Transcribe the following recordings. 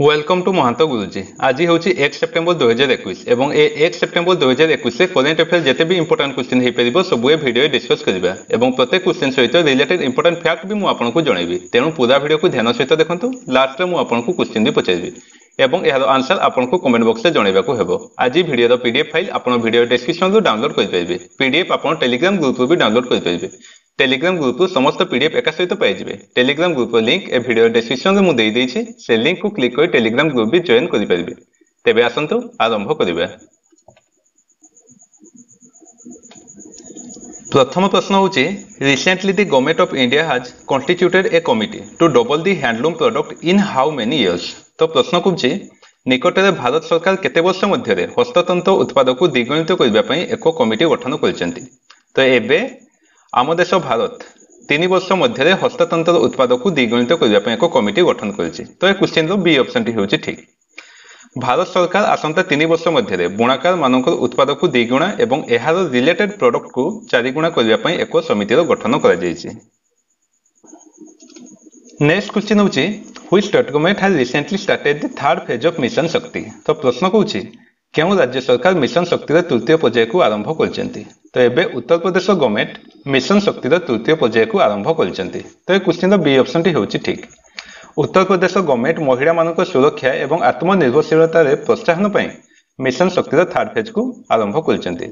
Welcome two Mahanta ଗୁରୁଜୀ ଆଜି ହେଉଛି ଏକ ସେପ୍ଟେମ୍ବର ଦୁଇହଜାର ଏକୋଇଶ ଏବଂ ଏ ଏକ ସେପ୍ଟେମ୍ବର ଦୁଇହଜାର ଏକୋଇଶରେ କରେଣ୍ଟ ଆଫେୟାର ଯେତେ ବି ଇମ୍ପୋର୍ଟାଣ୍ଟ କ୍ୱେଶ୍ଚିନ୍ ହେଇପାରିବ ସବୁ ଏ ଭିଡ଼ିଓରେ ଡିସ୍କସ୍ କରିବା ଏବଂ ପ୍ରତ୍ୟେକ କ୍ୱେଶ୍ଚିନ୍ ସହିତ ରିଲେଟେଡ୍ ଇମ୍ପୋର୍ଟାଣ୍ଟ ଫ୍ୟାକ୍ଟ ବି ମୁଁ ଆପଣଙ୍କୁ ଜଣାଇବି ତେଣୁ ପୁରା ଭିଡ଼ିଓକୁ ଧ୍ୟାନ ସହିତ ଦେଖନ୍ତୁ ଲାଷ୍ଟରେ ମୁଁ ଆପଣଙ୍କୁ କ୍ୱେଶ୍ଚିନ୍ ବି ପଚାରିବି ଏବଂ ଏହାର ଆନ୍ସର ଆପଣଙ୍କୁ କମେଣ୍ଟ ବକ୍ସରେ ଜଣାଇବାକୁ ହେବ ଆଜି ଭିଡ଼ିଓର ପିଡିଏଫ୍ ଫାଇଲ୍ ଆପଣ ଭିଡ଼ିଓ ଡେସ୍କ୍ରିପ୍ସନ୍ରୁ ଡାଉନଲୋଡ୍ କରିପାରିବେ ପିଡିଏଫ୍ ଆପଣ ଟେଲିଗ୍ରାମ ଗ୍ରୁପରୁ ବି ଡାଉନଲୋଡ୍ କରିପାରିବେ টেলিগ্রাম গ্রুপ সমস্ত পিডিএফ একা সহিত পাইবে টেলিগ্রাম গ্রুপ লিঙ্ক এ ভিডিও ডেসক্রিপশনরে মু দেইছি সে লিঙ্ক লিঙ্ককু ক্লিক করে টেলিগ্রাম গ্রুপ বি জয়েন করিপারিবে তেবে আসন্তু আরম্ভ করিবা প্রথম প্রশ্ন হচ্ছে recently the government of India has constituted a committee to double the handloom product in how many years তো প্রশ্ন করছে নিকটরে ভারত সরকার কেতে বর্ষ মধ্যে হস্ততন্ত্র উৎপাদক দ্বিগুণিত করা এক কমিটি গঠন করেছেন তো এবে ଆମ ଦେଶ ଭାରତ ତିନି ବର୍ଷ ମଧ୍ୟରେ ହସ୍ତତନ୍ତ୍ର ଉତ୍ପାଦକୁ ଦ୍ୱିଗୁଣିତ କରିବା ପାଇଁ ଏକ କମିଟି ଗଠନ କରିଛି ତ ଏ କ୍ୱେଶ୍ଚିନ୍ର ବି ଅପସନ୍ଟି ହେଉଛି ଠିକ୍ ଭାରତ ସରକାର ଆସନ୍ତା ତିନି ବର୍ଷ ମଧ୍ୟରେ ବୁଣାକାରମାନଙ୍କର ଉତ୍ପାଦକୁ ଦ୍ୱିଗୁଣା ଏବଂ ଏହାର ରିଲେଟେଡ୍ ପ୍ରଡକ୍ଟକୁ ଚାରିଗୁଣା କରିବା ପାଇଁ ଏକ ସମିତିର ଗଠନ କରାଯାଇଛି ନେକ୍ସଟ କ୍ୱେଶ୍ଚିନ୍ ହେଉଛି which document has recently started the third phase of mission Shakti তো প্রশ্ন কৌছি কেউ রাজ্য সরকার মিশন শক্তির তৃতীয় পর্যায়କୁ ଆରମ୍ଭ କରିଛନ୍ତି ତ ଏବେ ଉତ୍ତରପ୍ରଦେଶ ଗଭର୍ଣ୍ଣମେଣ୍ଟ ମିଶନ ଶକ୍ତିର ତୃତୀୟ ପର୍ଯ୍ୟାୟକୁ ଆରମ୍ଭ କରିଛନ୍ତି ତ ଏ କୋଶ୍ଚିନ୍ର ବି ଅପସନ୍ଟି ହେଉଛି ଠିକ୍ ଉତ୍ତରପ୍ରଦେଶ ଗଭର୍ଣ୍ଣମେଣ୍ଟ ମହିଳାମାନଙ୍କ ସୁରକ୍ଷା ଏବଂ ଆତ୍ମନିର୍ଭରଶୀଳତାରେ ପ୍ରୋତ୍ସାହନ ପାଇଁ ମିଶନ ଶକ୍ତିର ଥାର୍ଡ ଫେଜ୍କୁ ଆରମ୍ଭ କରିଛନ୍ତି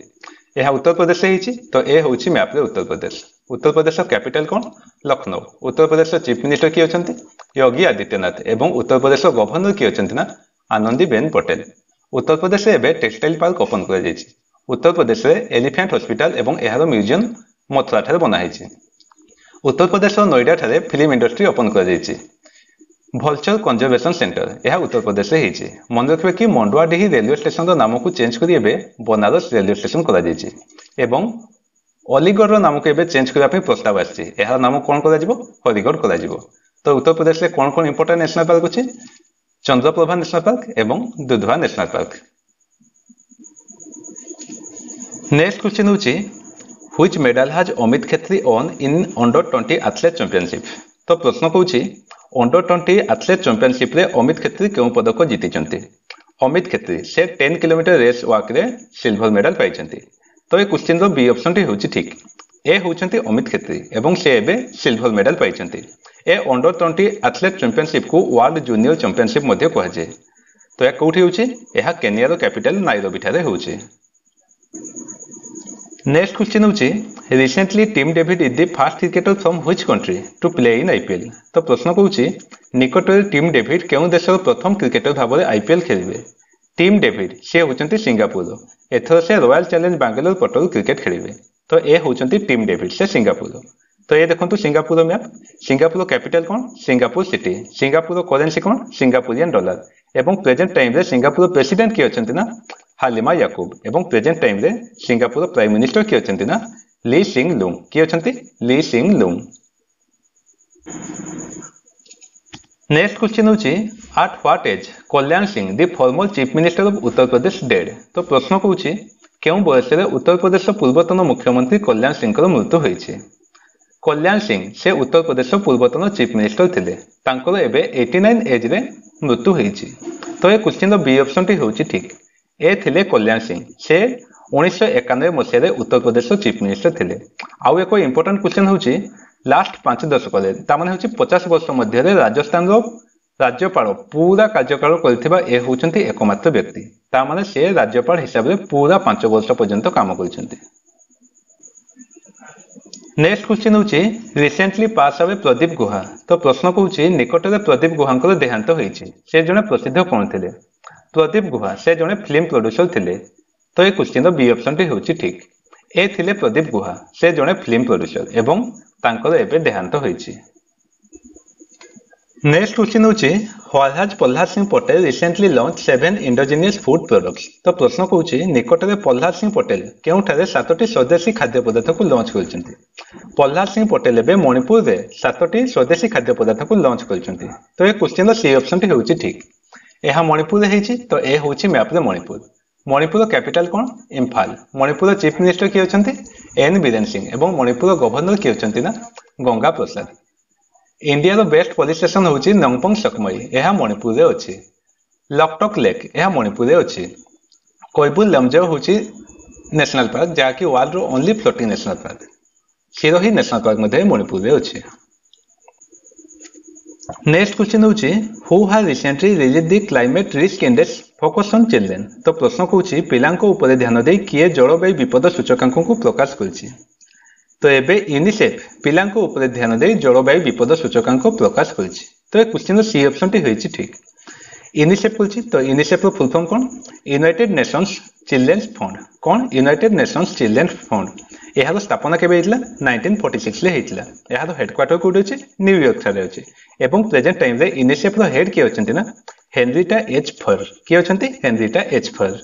ଏହା ଉତ୍ତରପ୍ରଦେଶ ହେଇଛି ତ ଏ ହେଉଛି ମ୍ୟାପ୍ରେ ଉତ୍ତରପ୍ରଦେଶ ଉତ୍ତରପ୍ରଦେଶର କ୍ୟାପିଟାଲ କ'ଣ ଲକ୍ଷ୍ନୌ ଉତ୍ତରପ୍ରଦେଶର ଚିଫ୍ ମିନିଷ୍ଟର କିଏ ଅଛନ୍ତି ୟୋଗୀ ଆଦିତ୍ୟନାଥ ଏବଂ ଉତ୍ତରପ୍ରଦେଶର ଗଭର୍ଣ୍ଣର କିଏ ଅଛନ୍ତି ନା ଆନନ୍ଦୀ ଆନନ୍ଦୀବେନ ପଟେଲ ଉତ୍ତରପ୍ରଦେଶରେ ଏବେ ଟେକ୍ସଟାଇଲ୍ ପାର୍କ ଓପନ୍ କରାଯାଇଛି ଉତ୍ତରପ୍ରଦେଶରେ ଏଲିଫ୍ୟାଣ୍ଟ ହସ୍ପିଟାଲ ଏବଂ ଏହାର ମ୍ୟୁଜିୟମ ମଥୁରାଠାରେ ବନାହେଇଛି ଉତ୍ତରପ୍ରଦେଶର ନୋଇଡାଠାରେ ଫିଲ୍ମ ଇଣ୍ଡଷ୍ଟ୍ରି ଓପନ୍ କରାଯାଇଛି ଭଲଚର କଞ୍ଜରଭେସନ ସେଣ୍ଟର ଏହା ଉତ୍ତରପ୍ରଦେଶରେ ହେଇଛି ମନେ ରଖିବେ କି ମଣ୍ଡୁଆଡିହି ରେଲୱେ ଷ୍ଟେସନର ନାମକୁ ଚେଞ୍ଜ କରି ଏବେ ବନାରସ ରେଲୱେ ଷ୍ଟେସନ କରାଯାଇଛି ଏବଂ ଅଲିଗଡ଼ର ନାମକୁ ଏବେ ଚେଞ୍ଜ କରିବା ପାଇଁ ପ୍ରସ୍ତାବ ଆସିଛି ଏହାର ନାମ କ'ଣ କରାଯିବ ହରିଗଡ଼ କରାଯିବ ତ ଉତ୍ତରପ୍ରଦେଶରେ କ'ଣ କ'ଣ ଇମ୍ପୋର୍ଟାଣ୍ଟ ନ୍ୟାସନାଲ୍ ପାର୍କ ଅଛି ଚନ୍ଦ୍ରପ୍ରଭା ନ୍ୟାସନାଲ୍ ପାର୍କ ଏବଂ Dudhwa national park Next question ହେଉଛି which medal has Amit Khetri won in under 20 athlete championship ତ ପ୍ରଶ୍ନ କହୁଛି ଅଣ୍ଡର ଟ୍ୱେଣ୍ଟି ଆଥଲେଟ୍ ଚାମ୍ପିଅନସିପ୍ରେ ଅମିତ ଖେତ୍ରୀ କେଉଁ ପଦକ ଜିତିଛନ୍ତି ଅମିତ ଖେତ୍ରୀ ସେ ଟେନ୍ କିଲୋମିଟର ରେସ୍ ୱାକ୍ରେ ସିଲଭର ମେଡାଲ ପାଇଛନ୍ତି ତ ଏ କ୍ୱେଶ୍ଚିନ୍ର ବି ଅପସନ୍ଟି ହେଉଛି ଠିକ୍ ଏ ହେଉଛନ୍ତି ଅମିତ ଖେତ୍ରୀ ଏବଂ ସେ ଏବେ ସିଲଭର ମେଡାଲ ପାଇଛନ୍ତି ଏ ଅଣ୍ଡର ଟ୍ୱେଣ୍ଟି ଆଥଲେଟ୍ ଚାମ୍ପିଅନସିପ୍କୁ ୱାର୍ଲଡ ଜୁନିୟର ଚାମ୍ପିଅନସିପ୍ ମଧ୍ୟ କୁହାଯାଏ ତ ଏହା କେଉଁଠି ହେଉଛି ଏହା କେନିଆର କ୍ୟାପିଟାଲ ନାଇରୋବିଠାରେ ହେଉଛି Next question ହେଉଛି recently Tim David is the first cricketer from which country to play in IPL? ତ ପ୍ରଶ୍ନ କହୁଛି ନିକଟରେ ଟିମ୍ ଡେଭିଡ୍ କେଉଁ ଦେଶର ପ୍ରଥମ କ୍ରିକେଟର ଭାବରେ ଆଇପିଏଲ୍ ଖେଳିବେ ଟିମ୍ ଡେଭିଡ୍ ସେ ହେଉଛନ୍ତି ସିଙ୍ଗାପୁରର ଏଥର ସେ ରୟାଲ ଚ୍ୟାଲେଞ୍ଜ ବାଙ୍ଗାଲୋର ପଟରୁ କ୍ରିକେଟ୍ ଖେଳିବେ ତ ଏ ହେଉଛନ୍ତି ଟିମ୍ ଡେଭିଡ୍ ସେ ସିଙ୍ଗାପୁରର ତ ଏ ଦେଖନ୍ତୁ ସିଙ୍ଗାପୁରର ମ୍ୟାପ୍ ସିଙ୍ଗାପୁର କ୍ୟାପିଟାଲ କ'ଣ ସିଙ୍ଗାପୁର ସିଟି ସିଙ୍ଗାପୁରର କରେନ୍ସି କ'ଣ ସିଙ୍ଗାପୁରିଆନ୍ ଡଲାର ଏବଂ ପ୍ରେଜେଣ୍ଟ ଟାଇମ୍ରେ ସିଙ୍ଗାପୁରର ପ୍ରେସିଡେଣ୍ଟ କିଏ ଅଛନ୍ତି ନା ହାଲିମା ୟାକୁବ ଏବଂ ପ୍ରେଜେଣ୍ଟ ଟାଇମ୍ରେ ସିଙ୍ଗାପୁରର ପ୍ରାଇମ୍ ମିନିଷ୍ଟର କିଏ ଅଛନ୍ତି ନା ଲି ସିଂ ଲୁଙ୍ଗ୍ କିଏ ଅଛନ୍ତି Lee Hsien Loong next question ହେଉଛି at what age Kalyan Singh the former chief minister of Uttar Pradesh dead ତ ପ୍ରଶ୍ନ କହୁଛି କେଉଁ ବୟସରେ ଉତ୍ତରପ୍ରଦେଶର ପୂର୍ବତନ ମୁଖ୍ୟମନ୍ତ୍ରୀ କଲ୍ୟାଣ ସିଂଙ୍କର ମୃତ୍ୟୁ ହୋଇଛି କଲ୍ୟାଣ ସିଂ ସେ ଉତ୍ତରପ୍ରଦେଶର ପୂର୍ବତନ ଚିଫ୍ ମିନିଷ୍ଟର ଥିଲେ ତାଙ୍କର ଏବେ ଏଇଟି ନାଇନ୍ ଏଜ୍ରେ ମୃତ୍ୟୁ ହୋଇଛି ତ ଏ କ୍ୱେଶ୍ଚିନ୍ର ବି ଅପସନ୍ଟି ହେଉଛି ଠିକ୍ ଏ ଥିଲେ କଲ୍ୟାଣ ସିଂ ସେ ଉଣେଇଶହ ଏକାନବେ ମସିହାରେ ଉତ୍ତରପ୍ରଦେଶର ଚିଫ୍ ମିନିଷ୍ଟର ଥିଲେ ଆଉ ଏକ ଇମ୍ପୋର୍ଟାଣ୍ଟ କ୍ୱେଶ୍ଚନ୍ ହେଉଛି ଲାଷ୍ଟ ପାଞ୍ଚ ଦଶକରେ ତାମାନେ ହେଉଛି ପଚାଶ ବର୍ଷ ମଧ୍ୟରେ ରାଜସ୍ଥାନର ରାଜ୍ୟପାଳ ପୁରା କାର୍ଯ୍ୟକାଳ କରିଥିବା ଏ ହେଉଛନ୍ତି ଏକମାତ୍ର ବ୍ୟକ୍ତି ତାମାନେ ସେ ରାଜ୍ୟପାଳ ହିସାବରେ ପୁରା ପାଞ୍ଚ ବର୍ଷ ପର୍ଯ୍ୟନ୍ତ କାମ କରିଛନ୍ତି ନେକ୍ସଟ କ୍ୱେଶ୍ଚିନ୍ ହେଉଛି ରିସେଣ୍ଟଲି ପାସ୍ ହେବେ ପ୍ରଦୀପ ଗୁହା ତ ପ୍ରଶ୍ନ କହୁଛି ନିକଟରେ ପ୍ରଦୀପ ଗୁହାଙ୍କର ଦେହାନ୍ତ ହୋଇଛି ସେ ଜଣେ ପ୍ରସିଦ୍ଧ କ'ଣ ଥିଲେ প্রদীপ ଗୁହା ସେ ଜଣେ ଫିଲ୍ମ ପ୍ରଡ୍ୟୁସର ଥିଲେ ତ ଏ କୋଶ୍ଚିନ୍ର ବି ଅପସନ୍ଟି ହେଉଛି ଠିକ୍ ଏ ଥିଲେ ପ୍ରଦୀପ ଗୁହା ସେ ଜଣେ ଫିଲ୍ମ ପ୍ରଡ୍ୟୁସର ଏବଂ ତାଙ୍କର ଏବେ ଦେହାନ୍ତ ହୋଇଛି ନେକ୍ସଟ କୋଶ୍ଚିନ୍ ହେଉଛି what has Prahlad Singh Patel recently launch seven indigenous food products ତ ପ୍ରଶ୍ନ କହୁଛି ନିକଟରେ ପ୍ରହ୍ଲାଦ ସିଂ ପଟେଲ କେଉଁଠାରେ ସାତଟି ସ୍ୱଦେଶୀ ଖାଦ୍ୟ ପଦାର୍ଥକୁ ଲଞ୍ଚ କରିଛନ୍ତି ପ୍ରହ୍ଲାଦ ସିଂ ପଟେଲ ଏବେ ମଣିପୁରରେ ସାତଟି ସ୍ୱଦେଶୀ ଖାଦ୍ୟ ପଦାର୍ଥକୁ ଲଞ୍ଚ କରିଛନ୍ତି ତ ଏ କୋଶ୍ଚିନ୍ର ସି ଅପସନ୍ଟି ହେଉଛି ଠିକ୍ ଏହା ମଣିପୁରରେ ହେଇଛି ତ ଏ ହେଉଛି ମ୍ୟାପ୍ରେ ମଣିପୁର ମଣିପୁର କ୍ୟାପିଟାଲ କ'ଣ ଇମ୍ଫାଲ ମଣିପୁରର ଚିଫ୍ ମିନିଷ୍ଟର କିଏ ଅଛନ୍ତି ଏନ୍ ବୀରେନ୍ ସିଂ ଏବଂ ମଣିପୁରର ଗଭର୍ଣ୍ଣର କିଏ ଅଛନ୍ତି ନା ଗଙ୍ଗା ପ୍ରସାଦ ଇଣ୍ଡିଆର ବେଷ୍ଟ ପୋଲିସ ଷ୍ଟେସନ ହେଉଛି ନଙ୍ଗପଙ୍ଗ ସକମଇ ଏହା ମଣିପୁରରେ ଅଛି ଲକଟକ୍ ଲେକ୍ ଏହା ମଣିପୁରରେ ଅଛି କୈବୁଲ ଲମ୍ଜାଓ ହେଉଛି ନ୍ୟାସନାଲ ପାର୍କ ଯାହାକି ୱାର୍ଲଡର only floating national park Sirohi national park ମଧ୍ୟ ମଣିପୁରରେ ଅଛି নেক্সট কোশ্চেন হচ্ছে who has recently release the climate risk index focus on children তো প্রশ্ন কৌছি পিলাঙ্ক উপরে ধ্যান দেই কিয়ে জলবায়ু বিপদ সূচকাঙ্কু প্রকাশ করেছে তো এবে ইউনিসেফ পিলাঙ্ক উপরে ধ্যান দেই জলবায়ু বিপদ সূচকাঙ্ক প্রকাশ করেছে তো এই কোশ্চিনর সি অপশনটি হয়েছে ঠিক ইউনিসেফ বলছি তো ইউনিসেফর ফুল ফর্ম কোন ইউনাইটেড নেশনস চিলড্রেন্স ফন্ড কোন ইউনাইটেড নেশনস চিলড্রেন্স ফন্ড ଏହାର ସ୍ଥାପନା କେବେ ହେଇଥିଲା ନାଇନଟିନ୍ ଫୋର୍ଟି ସିକ୍ସରେ ହେଇଥିଲା ଏହାର ହେଡକ୍ୱାର୍ଟର କୋଉଠି ଅଛି ନ୍ୟୁୟର୍କଠାରେ ଅଛି ଏବଂ ପ୍ରେଜେଣ୍ଟ ଟାଇମ୍ରେ ୟୁନିସେଫ୍ର ହେଡ୍ କିଏ ଅଛନ୍ତି ନା ହେନରିଟା ଏଚ୍ ଫର୍ କିଏ ଅଛନ୍ତି Henrietta H Fore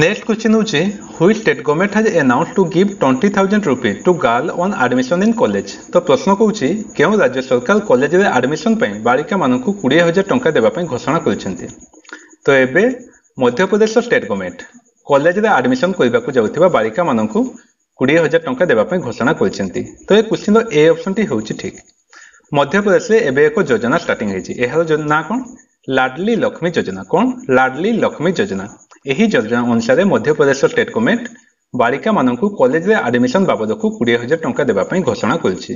next question ହେଉଛି which state government has announce to give twenty thousand rupee to girl on admission in college তো প্রশ্ন কৌছি কেউ রাজ্য সরকার কলেজের আডমিশন পাই বাড়িকা মানুষ কোড়িয়ে হাজার টঙ্কা দেওয়া ঘোষণা করেছেন তো এবে মধ্যপ্রদেশ স্টেট গভর্নমেন্ট কলেজে ଆଡମିସନ କରିବାକୁ ଯାଉଥିବା ବାଳିକାମାନଙ୍କୁ କୋଡ଼ିଏ ହଜାର ଟଙ୍କା ଦେବା ପାଇଁ ଘୋଷଣା କରିଛନ୍ତି ତ ଏ କୋଶ୍ଚିନ୍ର ଏ ଅପସନ୍ଟି ହେଉଛି ଠିକ୍ ମଧ୍ୟପ୍ରଦେଶରେ ଏବେ ଏକ ଯୋଜନା ଷ୍ଟାର୍ଟିଂ ହେଇଛି ଏହାର ନାଁ କ'ଣ ଲାଡଲି ଲକ୍ଷ୍ମୀ ଯୋଜନା କ'ଣ ଲାଡଲି ଲକ୍ଷ୍ମୀ ଯୋଜନା ଏହି ଯୋଜନା ଅନୁସାରେ ମଧ୍ୟପ୍ରଦେଶ ଷ୍ଟେଟ୍ ଗଭର୍ଣ୍ଣମେଣ୍ଟ ବାଳିକାମାନଙ୍କୁ କଲେଜରେ ଆଡମିସନ ବାବଦକୁ କୋଡ଼ିଏ ହଜାର ଟଙ୍କା ଦେବା ପାଇଁ ଘୋଷଣା କରିଛି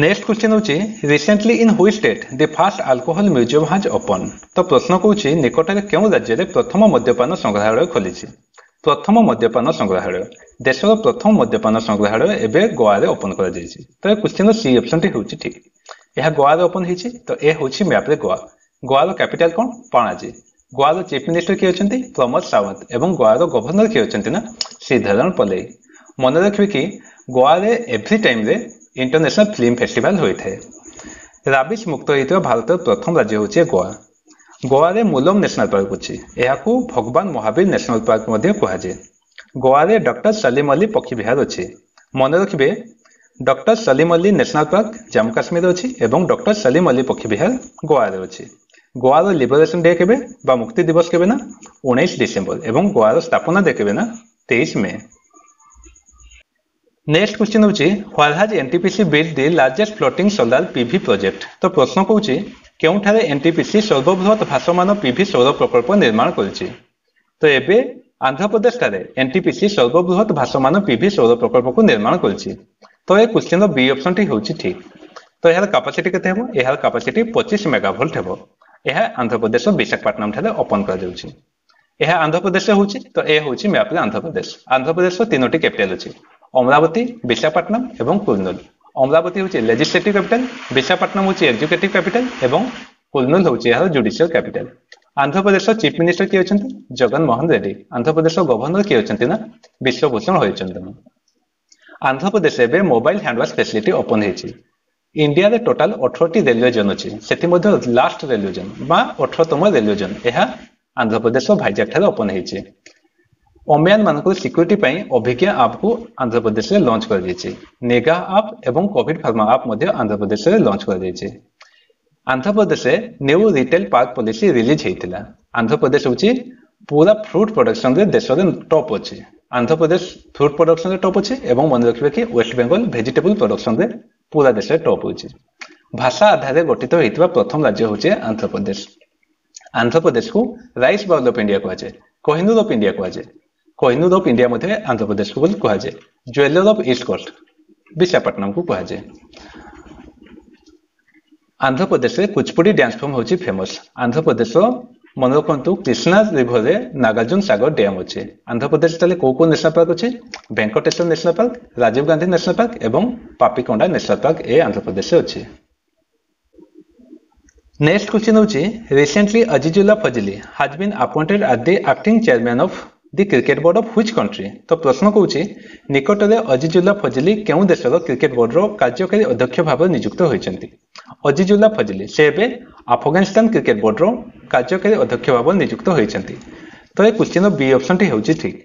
ନେକ୍ସଟ କ୍ୱେଶ୍ଚିନ୍ ହେଉଛି recently in which state the first alcohol museum has open ତ ପ୍ରଶ୍ନ କହୁଛି ନିକଟରେ କେଉଁ ରାଜ୍ୟରେ ପ୍ରଥମ ମଦ୍ୟପାନ ସଂଗ୍ରହାଳୟ ଖୋଲିଛି ପ୍ରଥମ ମଦ୍ୟପାନ ସଂଗ୍ରହାଳୟ ଦେଶର ପ୍ରଥମ ମଦ୍ୟପାନ ସଂଗ୍ରହାଳୟ ଏବେ ଗୋଆରେ ଓପନ୍ କରାଯାଇଛି ତ ଏ କ୍ୱେଶ୍ଚିନ୍ର ସି ଅପସନ୍ଟି ହେଉଛି ଠିକ୍ ଏହା ଗୋଆରେ ଓପନ୍ ହେଇଛି ତ ଏ ହେଉଛି ମ୍ୟାପ୍ରେ ଗୋଆ ଗୋଆର କ୍ୟାପିଟାଲ୍ କ'ଣ ପାଣାଜୀ ଗୋଆର ଚିଫ୍ ମିନିଷ୍ଟର କିଏ ଅଛନ୍ତି ପ୍ରମୋଦ ସାୱନ୍ତ ଏବଂ ଗୋଆର ଗଭର୍ଣ୍ଣର କିଏ ଅଛନ୍ତି ନା ଶ୍ରୀଧରନ ପଲେଇ ମନେ ରଖିବେ କି ଗୋଆରେ ଏଭ୍ରି ଟାଇମ୍ରେ ইন্টারন্যাশনাল ফিল্ম ফেস্টিভাল ହୋଇଥାଏ ରାବିଶ ମୁକ୍ତ ହୋଇଥିବା ଭାରତର ପ୍ରଥମ ରାଜ୍ୟ ହେଉଛି ଗୋଆ ଗୋଆରେ ମୁଲମ୍ ନ୍ୟାସନାଲ୍ ପାର୍କ ଅଛି ଏହାକୁ ଭଗବାନ ମହାବୀର ନ୍ୟାସନାଲ୍ ପାର୍କ ମଧ୍ୟ କୁହାଯାଏ ଗୋଆରେ ଡକ୍ଟର ସଲିମ ଅଲି ପକ୍ଷୀ ବିହାର ଅଛି ମନେ ରଖିବେ doctor Salim Ali national park Jammu କାଶ୍ମୀରରେ ଅଛି ଏବଂ ଡକ୍ଟର ସଲିମ ଅଲି ପକ୍ଷୀ ବିହାର ଗୋଆରେ ଅଛି ଗୋଆର ଲିବରେସନ୍ ଡେ କେବେ ବା ମୁକ୍ତି ଦିବସ କେବେ ନା ଉଣେଇଶ ଡିସେମ୍ବର ଏବଂ ଗୋଆର ସ୍ଥାପନା ଡେ କେବେ ନା ତେଇଶ ମେ নেক্সট কোশ্চিন হচ্ছে where has NTPC build the largest floating solar PV project তো প্রশ্ন কৌছি কেউঠারে এনটিপিসি সর্ববৃহৎ ভাসমান পিভি সৌর প্রকল্প নির্মাণ করেছে তো এবে আন্ধ্রপ্রদেশে এনটিপিসি সর্ববৃহৎ ভাসমান পিভি সৌর প্রকল্পক নির্মাণ করেছে তো এই কোশ্চিনর বি অপশনটি হচ্ছে ঠিক তো এর ক্যাপাসিটি কেতে হব এর ক্যাপাসিটি পঁচিশ মেগাভোল্ট হব ଏହା ଆନ୍ଧ୍ରପ୍ରଦେଶ ବିଶାଖାପାଟନମ ଠାରେ ଓପନ୍ କରାଯାଉଛି ଏହା ଆନ୍ଧ୍ରପ୍ରଦେଶ ହେଉଛି ତ ଏ ହେଉଛି ମ୍ୟାପ୍ରେ ଆନ୍ଧ୍ରପ୍ରଦେଶ ଆନ୍ଧ୍ରପ୍ରଦେଶର ତିନୋଟି କ୍ୟାପିଟାଲ ଅଛି অমরাবতী বিশাখাপট্টনম এবং কুলনুল অমরাবতী হচ্ছে লেজিসলেটিভ ক্যাপিটাল বিশাখাপট্টনম হচ্ছে এক্সিকিউটিভ ক্যাপিটাল এবং কুলনুল হচ্ছে এর judicial capital Andhra Pradesh chief minister কি অনেক জগন মোহন রেড্ডি আন্ধ্রপ্রদেশ গভর্নর কি অনেক না বিশ্বভূষণ হয়েছেন আন্ধ্রপ্রদেশ এবে মোবাইল হ্যান্ডওয়াশ ফ্যাসিলিটি ওপেন হয়েছে ইন্ডিয়ার টোটাল অঠরটি রেলওয়ে জোন অছি সেমধ্যে লাস্ট রেলওয়ে জোন বা অঠরতম রেলওয়ে জোন এ আন্ধ্রপ্রদেশ ভাইজাগ ঠার ওপেন হয়েছে অম্যান মানুষ সিকিউরিটি পাই অভিজ্ঞা আপকু আন্ধ্রপ্রদেশে লঞ্চ করাযাইছে নেগা আপ এবং কোভিড ফার্মা আপ মধ্যে আন্ধ্রপ্রদেশে লঞ্চ করাযাইছে আন্ধ্রপ্রদেশে new retail park policy release হয়েছিল আন্ধ্রপ্রদেশ হচ্ছে পুরা ফ্রুট প্রডকশনরে দেশের টপ অছে আন্ধ্রপ্রদেশ ফ্রুট প্রডকশনরে টপ অছে এবং মনে রাখবে কি ওয়েস্ট বেঙ্গল ভেজিটেবল প্রডকশনরে পুরা দেশের টপ হচ্ছে ভাষা আধারে গঠিত হয়েছে প্রথম রাজ্য হচ্ছে আন্ধ্রপ্রদেশ আন্ধ্রপ্রদেশকে রাইস বাউল অফ ইন্ডিয়া কুহযায় কহিনুর অফ ইন্ডিয়া কুহযায় କୋହିନୁର ଅଫ୍ ଇଣ୍ଡିଆ ମଧ୍ୟ ଆନ୍ଧ୍ରପ୍ରଦେଶକୁ ବୋଲି କୁହାଯାଏ ଜୁଏଲର ଅଫ୍ ଇଷ୍ଟ କୋଷ୍ଟ ବିଶାଖାପାଟନମକୁ କୁହାଯାଏ ଆନ୍ଧ୍ରପ୍ରଦେଶରେ କୁଚପୁଡ଼ି ଡ୍ୟାନ୍ସ ଫର୍ମ ହେଉଛି ଫେମସ୍ ଆନ୍ଧ୍ରପ୍ରଦେଶର ମନେ ରଖନ୍ତୁ କ୍ରିଷ୍ଣା ରିଭରରେ ନାଗାର୍ଜୁନ ସାଗର ଡ୍ୟାମ୍ ଅଛି ଆନ୍ଧ୍ରପ୍ରଦେଶ ତାହେଲେ କୋଉ କୋଉ ନ୍ୟାସନାଲ ପାର୍କ ଅଛି Venkateswara national park Rajiv Gandhi national park ଏବଂ ପାପିକୋଣ୍ଡା ନ୍ୟାସନାଲ ପାର୍କ ଏ ଆନ୍ଧ୍ରପ୍ରଦେଶରେ ଅଛି ନେକ୍ସଟ କ୍ୱେଶ୍ଚନ୍ ହେଉଛି recently Azizullah Fazli has been appointed at the acting chairman of the cricket board of which country ତ ପ୍ରଶ୍ନ କହୁଛି ନିକଟରେ ଅଜିଜୁଲ୍ଲା ଫଜଲି କେଉଁ ଦେଶର କ୍ରିକେଟ୍ ବୋର୍ଡର କାର୍ଯ୍ୟକାରୀ ଅଧ୍ୟକ୍ଷ ଭାବେ ନିଯୁକ୍ତ ହୋଇଛନ୍ତି ଅଜିଜୁଲ୍ଲା ଫଜଲି ସେ ଏବେ ଆଫଗାନିସ୍ତାନ କ୍ରିକେଟ୍ ବୋର୍ଡର କାର୍ଯ୍ୟକାରୀ ଅଧ୍ୟକ୍ଷ ଭାବେ ନିଯୁକ୍ତ ହୋଇଛନ୍ତି ତ ଏ କୋଶ୍ଚିନ୍ର ବି ଅପସନ୍ଟି ହେଉଛି ଠିକ୍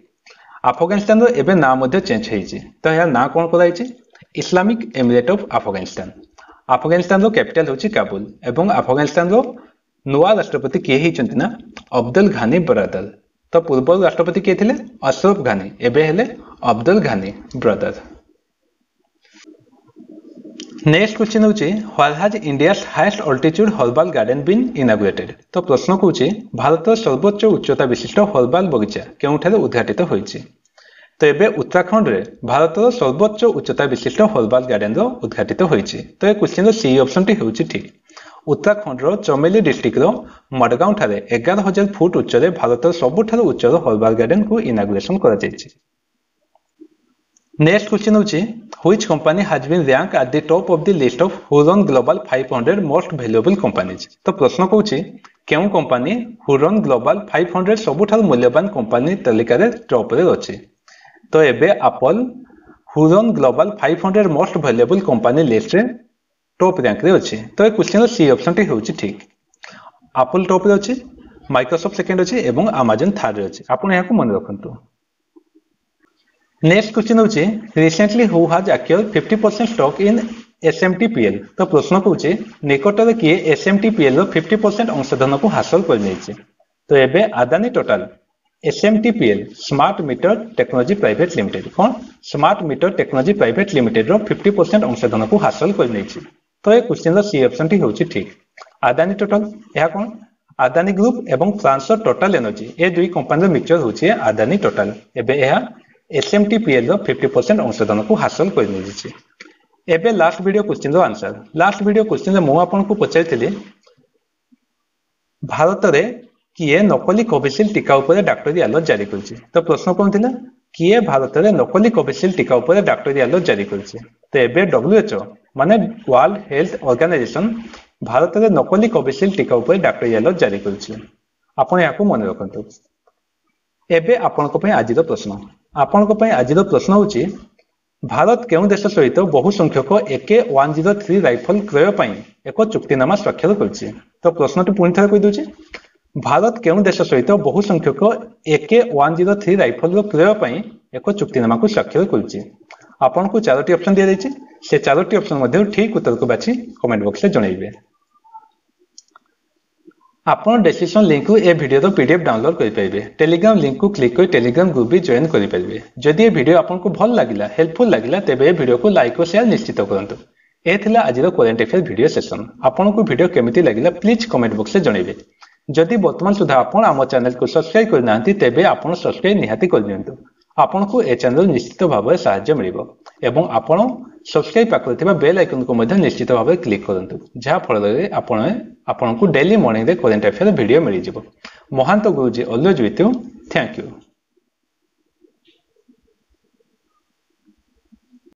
ଆଫଗାନିସ୍ତାନର ଏବେ ନାଁ ମଧ୍ୟ ଚେଞ୍ଜ ହେଇଛି ତ ଏହା ନାଁ କ'ଣ କରାଯାଇଛି ଇସଲାମିକ୍ ଏମିରେଟ୍ ଅଫ୍ ଆଫଗାନିସ୍ତାନ ଆଫଗାନିସ୍ତାନର କ୍ୟାପିଟାଲ୍ ହେଉଛି କାବୁଲ ଏବଂ ଆଫଗାନିସ୍ତାନର ନୂଆ ରାଷ୍ଟ୍ରପତି କିଏ ହେଇଛନ୍ତି ନା ଅବଦୁଲ ଘାନି ବରାଦଲ ତ ପୂର୍ବରୁ ରାଷ୍ଟ୍ରପତି କିଏ ଥିଲେ ଅଶରଫ ଘାନି ଏବେ ହେଲେ Abdul Ghani brother next question হচ্ছে where has India's highest altitude herbal garden been inaugurated তো প্রশ্ন কৌছে ভারতর সর্বোচ্চ উচ্চতা বিশিষ্ট হর্বাল বগিচা কেউঠার উদ্ঘাটিত হয়েছে তো এবে উত্তরাখণ্ডে ভারতর সর্বোচ্চ উচ্চতা বিশিষ্ট হর্বাল গার্ডেনর উদ্ঘাটিত হয়েছে তো এ কোশ্চিনর সি অপশনটি হচ্ছে ঠিক ଉତ୍ତରାଖଣ୍ଡର ଚମେଲି ଡିଷ୍ଟ୍ରିକ୍ଟର ମଡଗାଓଁଠାରେ ଏଗାର ହଜାର ଫୁଟ ଉଚ୍ଚରେ ଭାରତର ସବୁଠାରୁ ଉଚ୍ଚର ହର୍ବାଲ ଗାର୍ଡେନକୁ ଇନାଗୁରେସନ କରାଯାଇଛି ନେକ୍ସଟ କ୍ୱେଶ୍ଚିନ୍ ହେଉଛି which company has been rank at the top of the list of Hurun global five hundred most valuable companies ତ ପ୍ରଶ୍ନ କହୁଛି କେଉଁ company Hurun global five hundred ସବୁଠାରୁ ମୂଲ୍ୟବାନ କମ୍ପାନୀ ତାଲିକାରେ ଟପ୍ରେ ଅଛି ତ ଏବେ Apple Hurun global five hundred most valuable company ଲିଷ୍ଟରେ ଟପ୍ ରାଙ୍କରେ ଅଛି ତ ଏ କ୍ୱେଶ୍ଚିନ୍ର ସି ଅପସନ୍ଟି ହେଉଛି ଠିକ୍ ଆପଲ୍ ଟପ୍ରେ ଅଛି ମାଇକ୍ରୋସଫ୍ଟ ସେକେଣ୍ଡ ଅଛି ଏବଂ ଆମାଜନ୍ ଥାର୍ଡ଼ରେ ଅଛି ଆପଣ ଏହାକୁ ମନେ ରଖନ୍ତୁ ନେକ୍ସଟ କ୍ୱେଶ୍ଚିନ୍ ହେଉଛି recently who has acquire fifty percent stake in S M T SMTPL ତ ପ୍ରଶ୍ନ କହୁଛି ନିକଟରେ କିଏ ଟି ଏସ୍ଏମ୍ଟିପିଏଲ୍ର ଫିଫ୍ଟି ପରସେଣ୍ଟ ଅଂଶଧନକୁ ହାସଲ କରିନେଇଛି ତ ଏବେ Adani total S M T P L smart meter technology private limited କ'ଣ ସ୍ମାର୍ଟ ମିଟର ଟେକ୍ନୋଲୋଜି ପ୍ରାଇଭେଟ୍ ଲିମିଟେଡ୍ର ଫିଫ୍ଟି ପରସେଣ୍ଟ ଅଂଶଧନକୁ ହାସଲ କରିନେଇଛି ତ ଏ କ୍ୱେଶ୍ଚିନ୍ର ସି ଅପସନ୍ଟି ହେଉଛି ଠିକ୍ ଆଦାନୀ ଟୋଟାଲ ଏହା କ'ଣ ଆଦାନୀ ଗ୍ରୁପ ଏବଂ ଫ୍ରାନ୍ସର ଟୋଟାଲ ଏନର୍ଜି ଏ ଦୁଇ କମ୍ପାନୀର ମିକ୍ସଚର ହେଉଛି ଆଦାନୀ ଟୋଟାଲ ଏବେ ଏହା ଏସ୍ଏମ୍ଟି ପିଏଲ୍ର ଫିଫ୍ଟି ପରସେଣ୍ଟ ଅଂଶଦାନକୁ ହାସଲ କରିନେଇଛି ଏବେ ଲାଷ୍ଟ ଭିଡ଼ିଓ କ୍ୱେଶ୍ଚିନ୍ର ଆନ୍ସର ଲାଷ୍ଟ ଭିଡ଼ିଓ କ୍ୱେଶ୍ଚିନ୍ରେ ମୁଁ ଆପଣଙ୍କୁ ପଚାରିଥିଲି ଭାରତରେ କିଏ ନକଲି କୋଭିସିଲ୍ଡ ଟିକା ଉପରେ ଡାକ୍ତରୀ ଆଲର୍ଟ ଜାରି କରିଛି ତ ପ୍ରଶ୍ନ କ'ଣ ଥିଲା କିଏ ଭାରତରେ ନକଲି କୋଭିସିଲ୍ଡ ଟିକା ଉପରେ ଡାକ୍ତରୀ ଆଲର୍ଟ ଜାରି କରିଛି ତ ଏବେ ଡବ୍ଲ୍ୟୁଏଚ୍ଓ মানে ওয়ার্ল্ড হেলথ অর্গানাইজেশন ଭାରତରେ ନକଲି କୋଭିସିଲ୍ଡ ଟିକା ଉପରେ ଡାକ୍ତରୀ ଆଲର୍ଟ ଜାରି କରିଛି ଆପଣ ଏହାକୁ ମନେ ରଖନ୍ତୁ ଏବେ ଆପଣଙ୍କ ପାଇଁ ଆଜିର ପ୍ରଶ୍ନ ଆପଣଙ୍କ ପାଇଁ ଆଜିର ପ୍ରଶ୍ନ ହେଉଛି ଭାରତ କେଉଁ ଦେଶ ସହିତ ବହୁ ସଂଖ୍ୟକ AK one zero three rifle କ୍ରୟ ପାଇଁ ଏକ ଚୁକ୍ତିନାମା ସ୍ୱାକ୍ଷର କରିଛି ତ ପ୍ରଶ୍ନଟି ପୁଣି ଥରେ କହିଦେଉଛି ଭାରତ କେଉଁ ଦେଶ ସହିତ ବହୁ ସଂଖ୍ୟକ ଏକେ ୱାନ୍ ଜିରୋ ଥ୍ରୀ ରାଇଫଲର କ୍ରୟ ପାଇଁ ଏକ ଚୁକ୍ତିନାମାକୁ ସ୍ୱାକ୍ଷର କରିଛି ଆପଣଙ୍କୁ ଚାରୋଟି ଅପସନ୍ ଦିଆଯାଇଛି ସେ ଚାରୋଟି ଅପସନ୍ ମଧ୍ୟରୁ ଠିକ୍ ଉତ୍ତରକୁ ବାଛି କମେଣ୍ଟ ବକ୍ସରେ ଜଣାଇବେ ଆପଣ ଡେସିସନ ଲିଙ୍କକୁ ଏ ଭିଡ଼ିଓର ପିଡିଏଫ୍ ଡାଉନଲୋଡ୍ କରିପାରିବେ ଟେଲିଗ୍ରାମ ଲିଙ୍କକୁ କ୍ଲିକ୍ କରି ଟେଲିଗ୍ରାମ ଗ୍ରୁପ୍ ବି ଜଏନ୍ କରିପାରିବେ ଯଦି ଏ ଭିଡ଼ିଓ ଆପଣଙ୍କୁ ଭଲ ଲାଗିଲା ହେଲ୍ପଫୁଲ୍ ଲାଗିଲା ତେବେ ଏ ଭିଡ଼ିଓକୁ ଲାଇକ୍ ଓ ସେୟାର ନିଶ୍ଚିତ କରନ୍ତୁ ଏ ଥିଲା ଆଜିର କରେଣ୍ଟ ଆଫେୟାର ଭିଡ଼ିଓ ସେସନ୍ ଆପଣଙ୍କୁ ଭିଡ଼ିଓ କେମିତି ଲାଗିଲା ପ୍ଲିଜ୍ କମେଣ୍ଟ ବକ୍ସରେ ଜଣାଇବେ ଯଦି ବର୍ତ୍ତମାନ ସୁଦ୍ଧା ଆପଣ ଆମ ଚ୍ୟାନେଲକୁ ସବସ୍କ୍ରାଇବ୍ କରିନାହାନ୍ତି ତେବେ ଆପଣ ସବସ୍କ୍ରାଇବ୍ ନିହାତି କରିଦିଅନ୍ତୁ ଆପଣଙ୍କୁ ଏ ଚ୍ୟାନେଲ୍ ନିଶ୍ଚିତ ଭାବରେ ସାହାଯ୍ୟ ମିଳିବ ଏବଂ ଆପଣ ସବସ୍କ୍ରାଇବ୍ ପାଖରେ ଥିବା ବେଲ୍ ଆଇକନ୍କୁ ମଧ୍ୟ ନିଶ୍ଚିତ ଭାବରେ କ୍ଲିକ୍ କରନ୍ତୁ ଯାହାଫଳରେ ଆପଣ ଆପଣଙ୍କୁ ଡେଲି ମର୍ଣ୍ଣିଂରେ କରେଣ୍ଟ ଆଫେୟାର୍ ଭିଡ଼ିଓ ମିଳିଯିବ Mahanta Guruji always with you thank you